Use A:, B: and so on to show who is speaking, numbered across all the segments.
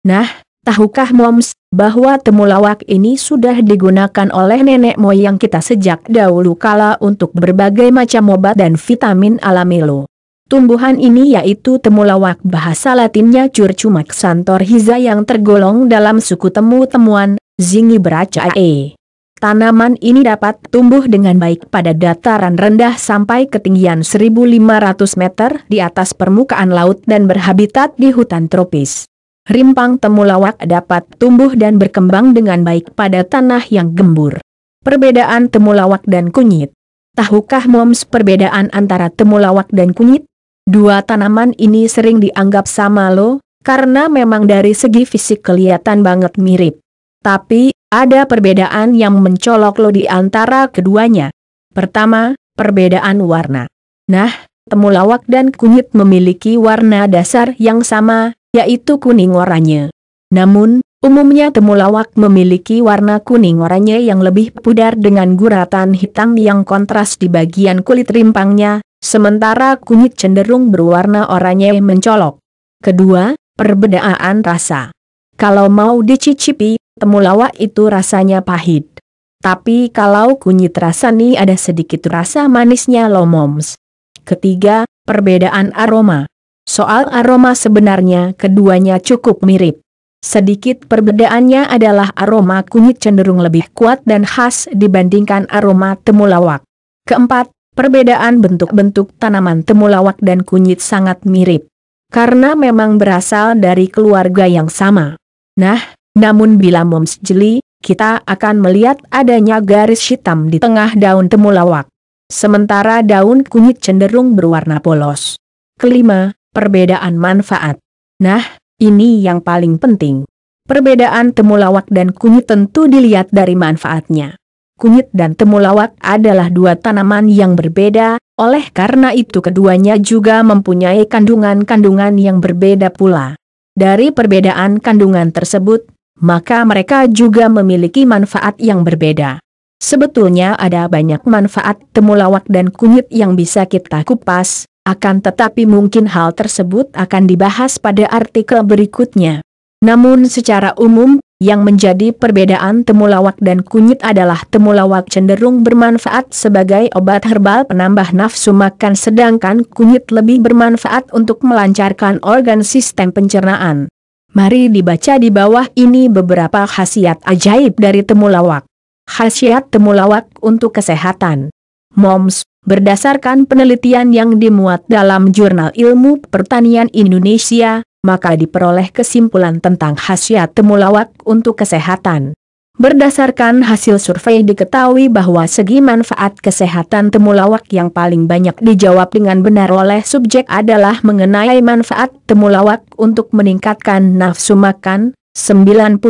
A: Nah, tahukah Moms, bahwa temulawak ini sudah digunakan oleh nenek moyang kita sejak dahulu kala untuk berbagai macam obat dan vitamin alami lo. Tumbuhan ini yaitu temulawak bahasa latinnya Curcuma xanthorrhiza yang tergolong dalam suku temu-temuan, Zingibraceae. Tanaman ini dapat tumbuh dengan baik pada dataran rendah sampai ketinggian 1500 meter di atas permukaan laut dan berhabitat di hutan tropis. Rimpang temulawak dapat tumbuh dan berkembang dengan baik pada tanah yang gembur. Perbedaan temulawak dan kunyit Tahukah moms perbedaan antara temulawak dan kunyit? Dua tanaman ini sering dianggap sama lo, karena memang dari segi fisik kelihatan banget mirip. Tapi, ada perbedaan yang mencolok lo di antara keduanya. Pertama, perbedaan warna. Nah, temulawak dan kunyit memiliki warna dasar yang sama, yaitu kuning oranye. Namun, umumnya temulawak memiliki warna kuning oranye yang lebih pudar dengan guratan hitam yang kontras di bagian kulit rimpangnya, sementara kunyit cenderung berwarna oranye mencolok. Kedua, perbedaan rasa. Kalau mau dicicipi, temulawak itu rasanya pahit. Tapi kalau kunyit rasa nih ada sedikit rasa manisnya loh moms. Ketiga, perbedaan aroma. Soal aroma sebenarnya keduanya cukup mirip. Sedikit perbedaannya adalah aroma kunyit cenderung lebih kuat dan khas dibandingkan aroma temulawak. Keempat, Perbedaan bentuk-bentuk tanaman temulawak dan kunyit sangat mirip. Karena memang berasal dari keluarga yang sama. Nah, namun bila moms jeli, kita akan melihat adanya garis hitam di tengah daun temulawak. Sementara daun kunyit cenderung berwarna polos. Kelima, perbedaan manfaat. Nah, ini yang paling penting. Perbedaan temulawak dan kunyit tentu dilihat dari manfaatnya kunyit dan temulawak adalah dua tanaman yang berbeda, oleh karena itu keduanya juga mempunyai kandungan-kandungan yang berbeda pula. Dari perbedaan kandungan tersebut, maka mereka juga memiliki manfaat yang berbeda. Sebetulnya ada banyak manfaat temulawak dan kunyit yang bisa kita kupas, akan tetapi mungkin hal tersebut akan dibahas pada artikel berikutnya. Namun secara umum, yang menjadi perbedaan temulawak dan kunyit adalah temulawak cenderung bermanfaat sebagai obat herbal penambah nafsu makan sedangkan kunyit lebih bermanfaat untuk melancarkan organ sistem pencernaan. Mari dibaca di bawah ini beberapa khasiat ajaib dari temulawak. Khasiat temulawak untuk kesehatan. MOMS, berdasarkan penelitian yang dimuat dalam Jurnal Ilmu Pertanian Indonesia, maka diperoleh kesimpulan tentang khasiat temulawak untuk kesehatan. Berdasarkan hasil survei diketahui bahwa segi manfaat kesehatan temulawak yang paling banyak dijawab dengan benar oleh subjek adalah mengenai manfaat temulawak untuk meningkatkan nafsu makan, 93,4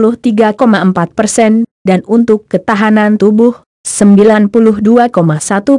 A: persen, dan untuk ketahanan tubuh, 92,1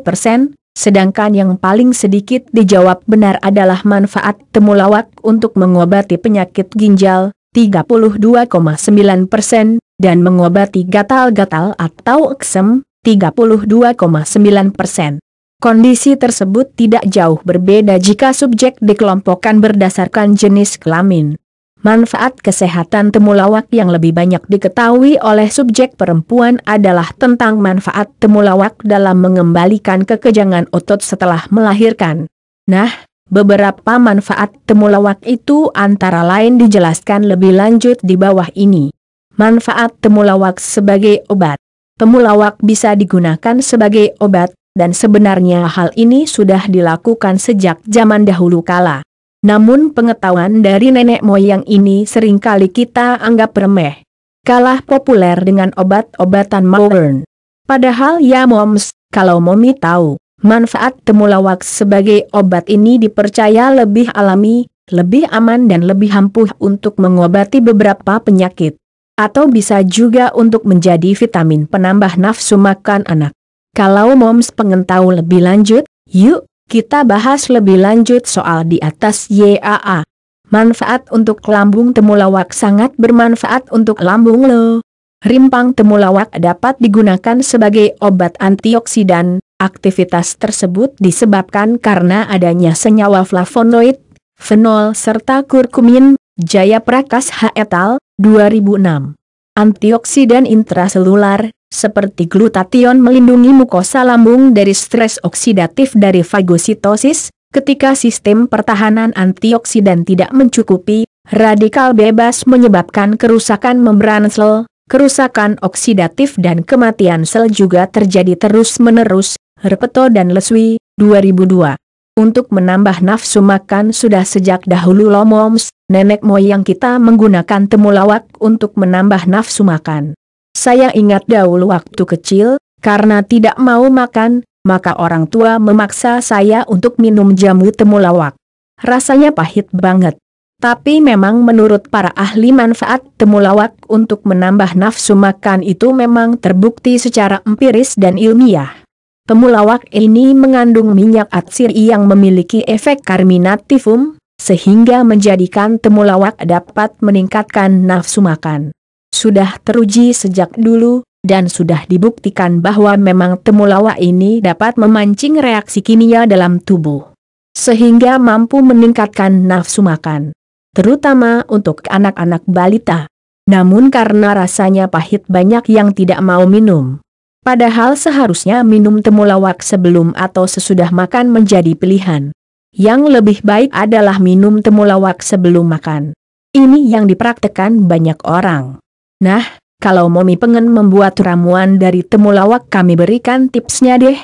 A: persen, Sedangkan yang paling sedikit dijawab benar adalah manfaat temulawak untuk mengobati penyakit ginjal, 32,9 persen, dan mengobati gatal-gatal atau eksem, 32,9 persen. Kondisi tersebut tidak jauh berbeda jika subjek dikelompokkan berdasarkan jenis kelamin. Manfaat kesehatan temulawak yang lebih banyak diketahui oleh subjek perempuan adalah tentang manfaat temulawak dalam mengembalikan kekejangan otot setelah melahirkan. Nah, beberapa manfaat temulawak itu antara lain dijelaskan lebih lanjut di bawah ini. Manfaat temulawak sebagai obat. Temulawak bisa digunakan sebagai obat, dan sebenarnya hal ini sudah dilakukan sejak zaman dahulu kala. Namun pengetahuan dari nenek moyang ini sering kali kita anggap remeh. Kalah populer dengan obat-obatan modern. Padahal ya moms, kalau momi tahu, manfaat temulawak sebagai obat ini dipercaya lebih alami, lebih aman dan lebih ampuh untuk mengobati beberapa penyakit. Atau bisa juga untuk menjadi vitamin penambah nafsu makan anak. Kalau moms pengen tahu lebih lanjut, yuk kita bahas lebih lanjut soal di atas YAA. Manfaat untuk lambung temulawak sangat bermanfaat untuk lambung lo. Rimpang temulawak dapat digunakan sebagai obat antioksidan. Aktivitas tersebut disebabkan karena adanya senyawa flavonoid, fenol serta kurkumin, Jaya Prakas H. et al., 2006. Antioksidan intraselular, seperti glutathione melindungi mukosa lambung dari stres oksidatif dari fagositosis, ketika sistem pertahanan antioksidan tidak mencukupi, radikal bebas menyebabkan kerusakan membran sel, kerusakan oksidatif dan kematian sel juga terjadi terus-menerus, Herpeto dan Leswi, 2002. Untuk menambah nafsu makan sudah sejak dahulu Lomoms, nenek moyang kita menggunakan temulawak untuk menambah nafsu makan. Saya ingat dahulu waktu kecil, karena tidak mau makan, maka orang tua memaksa saya untuk minum jamu temulawak. Rasanya pahit banget. Tapi memang menurut para ahli manfaat temulawak untuk menambah nafsu makan itu memang terbukti secara empiris dan ilmiah. Temulawak ini mengandung minyak atsir yang memiliki efek karminativum, sehingga menjadikan temulawak dapat meningkatkan nafsu makan. Sudah teruji sejak dulu, dan sudah dibuktikan bahwa memang temulawak ini dapat memancing reaksi kimia dalam tubuh. Sehingga mampu meningkatkan nafsu makan terutama untuk anak-anak balita. Namun karena rasanya pahit banyak yang tidak mau minum. Padahal seharusnya minum temulawak sebelum atau sesudah makan menjadi pilihan. Yang lebih baik adalah minum temulawak sebelum makan. Ini yang dipraktekan banyak orang. Nah, kalau Momi pengen membuat ramuan dari temulawak kami berikan tipsnya deh.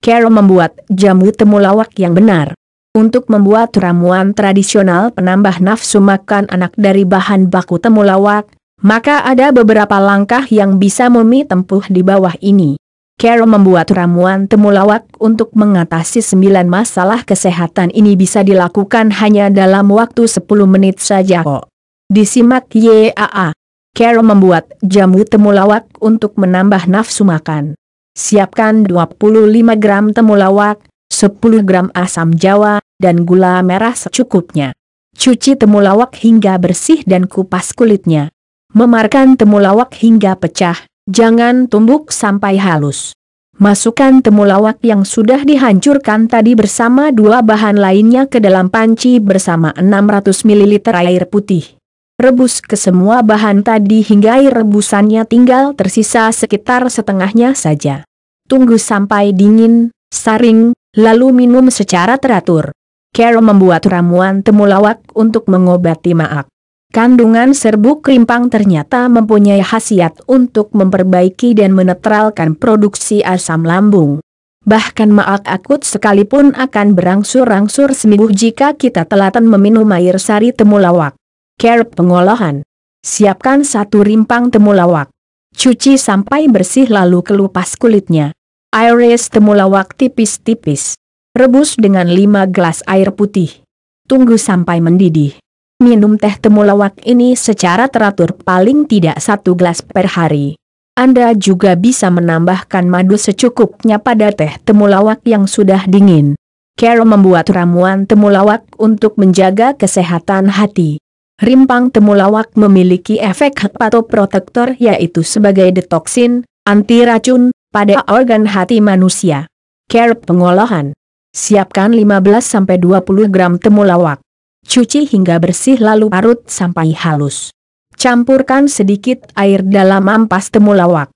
A: Carol membuat jamu temulawak yang benar. Untuk membuat ramuan tradisional penambah nafsu makan anak dari bahan baku temulawak, maka ada beberapa langkah yang bisa Mumi tempuh di bawah ini. Carol membuat ramuan temulawak untuk mengatasi sembilan masalah kesehatan ini bisa dilakukan hanya dalam waktu 10 menit saja kok. Disimak YAA. Carol membuat jamu temulawak untuk menambah nafsu makan. Siapkan 25 gram temulawak, 10 gram asam jawa, dan gula merah secukupnya. Cuci temulawak hingga bersih dan kupas kulitnya. Memarkan temulawak hingga pecah, jangan tumbuk sampai halus. Masukkan temulawak yang sudah dihancurkan tadi bersama dua bahan lainnya ke dalam panci bersama 600 ml air putih. Rebus ke semua bahan tadi hingga rebusannya tinggal tersisa sekitar setengahnya saja. Tunggu sampai dingin, saring, lalu minum secara teratur. Carol membuat ramuan temulawak untuk mengobati maak. Kandungan serbuk rimpang ternyata mempunyai khasiat untuk memperbaiki dan menetralkan produksi asam lambung. Bahkan maak akut sekalipun akan berangsur-angsur sembuh jika kita telatan meminum air sari temulawak. Carrot pengolahan. Siapkan satu rimpang temulawak. Cuci sampai bersih lalu kelupas kulitnya. Iris temulawak tipis-tipis. Rebus dengan 5 gelas air putih. Tunggu sampai mendidih. Minum teh temulawak ini secara teratur paling tidak satu gelas per hari. Anda juga bisa menambahkan madu secukupnya pada teh temulawak yang sudah dingin. Carol membuat ramuan temulawak untuk menjaga kesehatan hati. Rimpang temulawak memiliki efek hepatoprotektor yaitu sebagai detoksin, anti racun, pada organ hati manusia. Carrot pengolahan Siapkan 15-20 gram temulawak. Cuci hingga bersih lalu parut sampai halus. Campurkan sedikit air dalam ampas temulawak.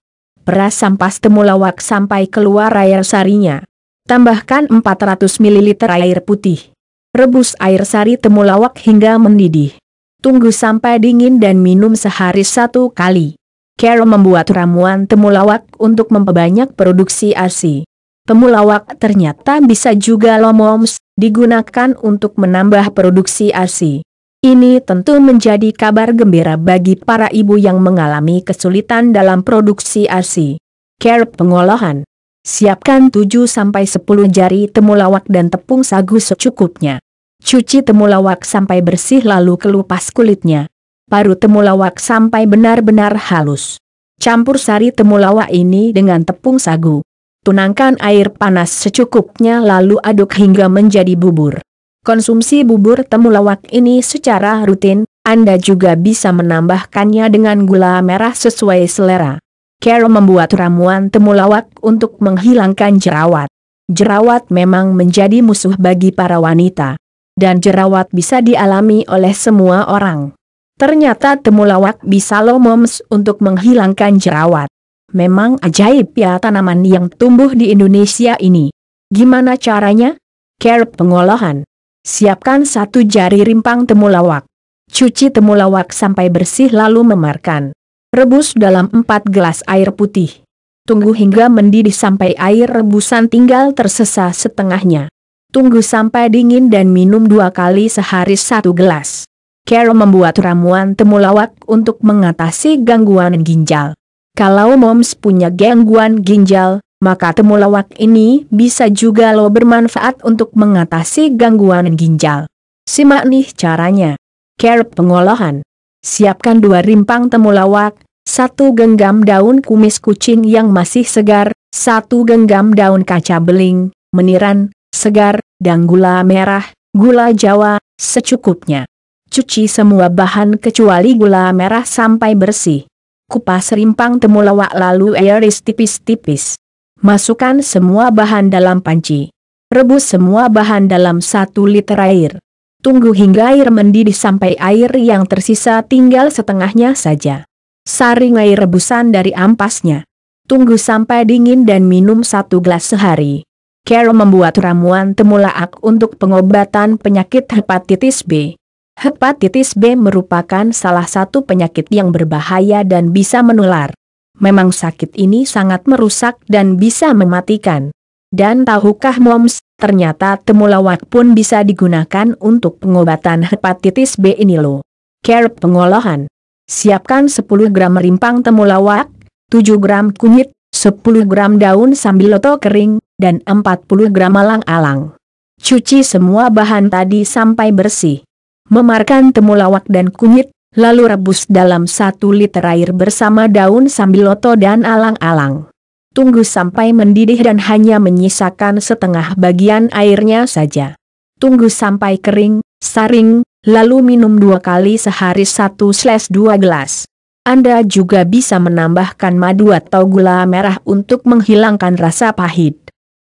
A: Peras ampas temulawak sampai keluar air sarinya. Tambahkan 400 ml air putih. Rebus air sari temulawak hingga mendidih. Tunggu sampai dingin dan minum sehari satu kali. Carol membuat ramuan temulawak untuk memperbanyak produksi ASI. Temulawak ternyata bisa juga lomoms, digunakan untuk menambah produksi ASI. Ini tentu menjadi kabar gembira bagi para ibu yang mengalami kesulitan dalam produksi ASI. Care pengolahan. Siapkan 7-10 jari temulawak dan tepung sagu secukupnya. Cuci temulawak sampai bersih lalu kelupas kulitnya. Paru temulawak sampai benar-benar halus. Campur sari temulawak ini dengan tepung sagu. Tunangkan air panas secukupnya lalu aduk hingga menjadi bubur. Konsumsi bubur temulawak ini secara rutin, Anda juga bisa menambahkannya dengan gula merah sesuai selera. Carol membuat ramuan temulawak untuk menghilangkan jerawat. Jerawat memang menjadi musuh bagi para wanita. Dan jerawat bisa dialami oleh semua orang. Ternyata temulawak bisa lo moms untuk menghilangkan jerawat. Memang ajaib ya tanaman yang tumbuh di Indonesia ini. Gimana caranya? Care pengolahan. Siapkan satu jari rimpang temulawak. Cuci temulawak sampai bersih lalu memarkan. Rebus dalam 4 gelas air putih. Tunggu hingga mendidih sampai air rebusan tinggal tersesa setengahnya. Tunggu sampai dingin dan minum dua kali sehari satu gelas. Carol membuat ramuan temulawak untuk mengatasi gangguan ginjal. Kalau moms punya gangguan ginjal, maka temulawak ini bisa juga lo bermanfaat untuk mengatasi gangguan ginjal. Simak nih caranya. Care pengolahan. Siapkan dua rimpang temulawak, satu genggam daun kumis kucing yang masih segar, satu genggam daun kaca beling, meniran, segar, dan gula merah, gula jawa, secukupnya. Cuci semua bahan kecuali gula merah sampai bersih. Kupas rimpang temulawak lalu iris tipis-tipis. Masukkan semua bahan dalam panci. Rebus semua bahan dalam satu liter air. Tunggu hingga air mendidih sampai air yang tersisa tinggal setengahnya saja. Saring air rebusan dari ampasnya. Tunggu sampai dingin dan minum satu gelas sehari. Carol membuat ramuan temulawak untuk pengobatan penyakit hepatitis B. Hepatitis B merupakan salah satu penyakit yang berbahaya dan bisa menular. Memang sakit ini sangat merusak dan bisa mematikan. Dan tahukah moms, ternyata temulawak pun bisa digunakan untuk pengobatan hepatitis B ini loh. Care pengolahan. Siapkan 10 gram rimpang temulawak, 7 gram kunyit, 10 gram daun sambiloto kering, dan 40 gram alang-alang. Cuci semua bahan tadi sampai bersih memarkan temulawak dan kunyit, lalu rebus dalam satu liter air bersama daun sambiloto dan alang-alang. Tunggu sampai mendidih dan hanya menyisakan setengah bagian airnya saja. Tunggu sampai kering, saring, lalu minum dua kali sehari satu slash dua gelas. Anda juga bisa menambahkan madu atau gula merah untuk menghilangkan rasa pahit.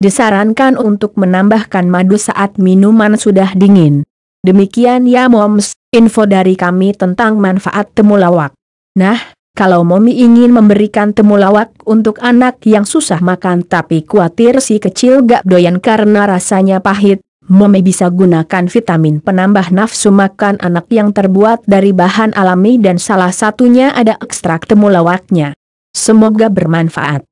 A: Disarankan untuk menambahkan madu saat minuman sudah dingin. Demikian ya moms, info dari kami tentang manfaat temulawak. Nah, kalau momi ingin memberikan temulawak untuk anak yang susah makan tapi khawatir si kecil gak doyan karena rasanya pahit, momi bisa gunakan vitamin penambah nafsu makan anak yang terbuat dari bahan alami dan salah satunya ada ekstrak temulawaknya. Semoga bermanfaat.